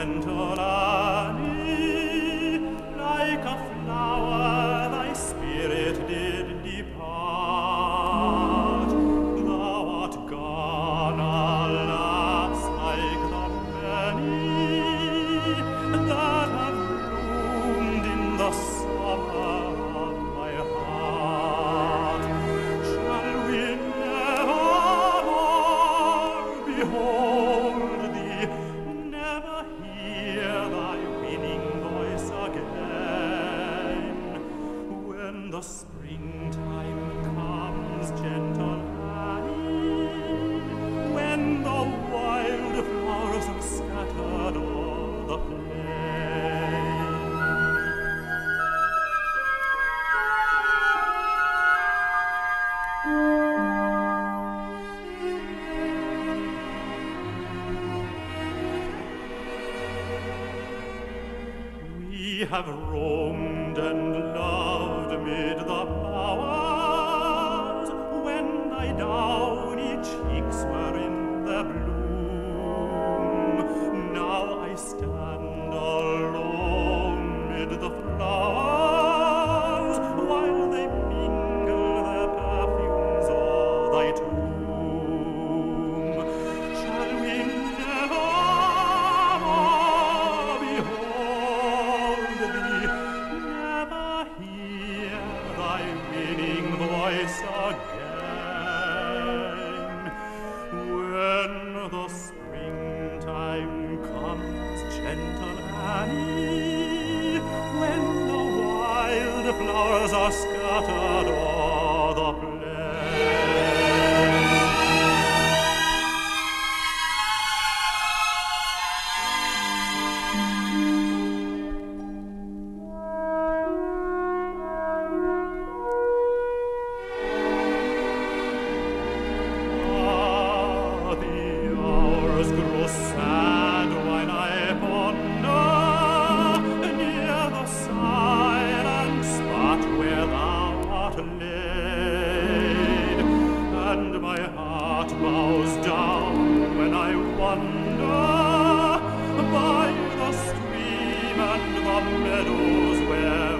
gentle the springtime comes gentle We have roamed and loved mid the powers when thy downy cheeks were in the bloom. Now I stand. the flowers are scattered. and my heart bows down when I wander by the stream and the meadows where